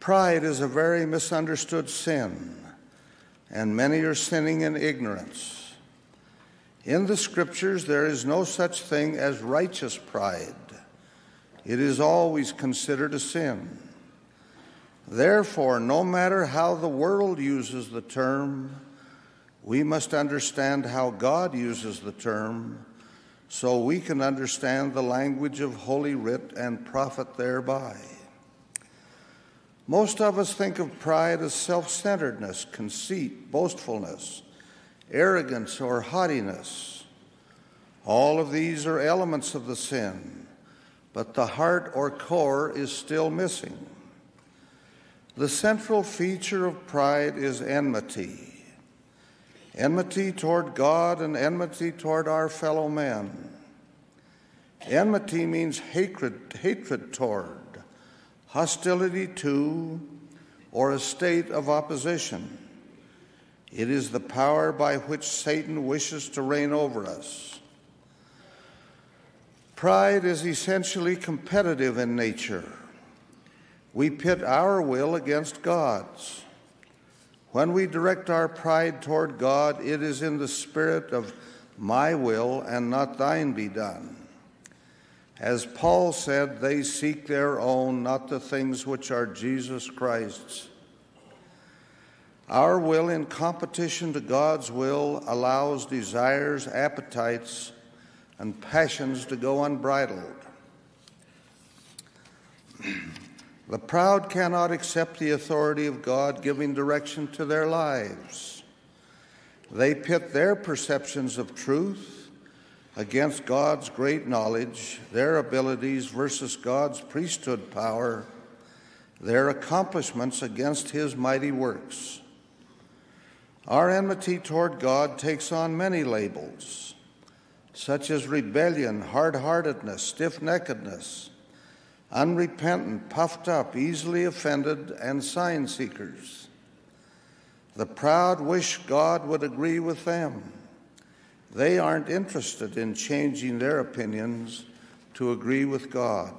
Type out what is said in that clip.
Pride is a very misunderstood sin, and many are sinning in ignorance. In the scriptures, there is no such thing as righteous pride. It is always considered a sin. Therefore, no matter how the world uses the term, we must understand how God uses the term so we can understand the language of Holy Writ and profit thereby. Most of us think of pride as self centeredness, conceit, boastfulness, arrogance, or haughtiness. All of these are elements of the sin, but the heart or core is still missing. The central feature of pride is enmity enmity toward God and enmity toward our fellow men. Enmity means hatred, hatred toward, hostility to, or a state of opposition. It is the power by which Satan wishes to reign over us. Pride is essentially competitive in nature. We pit our will against God's. When we direct our pride toward God, it is in the spirit of my will and not thine be done. As Paul said, they seek their own, not the things which are Jesus Christ's. Our will in competition to God's will allows desires, appetites, and passions to go unbridled. The proud cannot accept the authority of God giving direction to their lives. They pit their perceptions of truth against God's great knowledge, their abilities versus God's priesthood power, their accomplishments against His mighty works. Our enmity toward God takes on many labels, such as rebellion, hard heartedness, stiff neckedness unrepentant, puffed up, easily offended, and sign seekers. The proud wish God would agree with them. They aren't interested in changing their opinions to agree with God.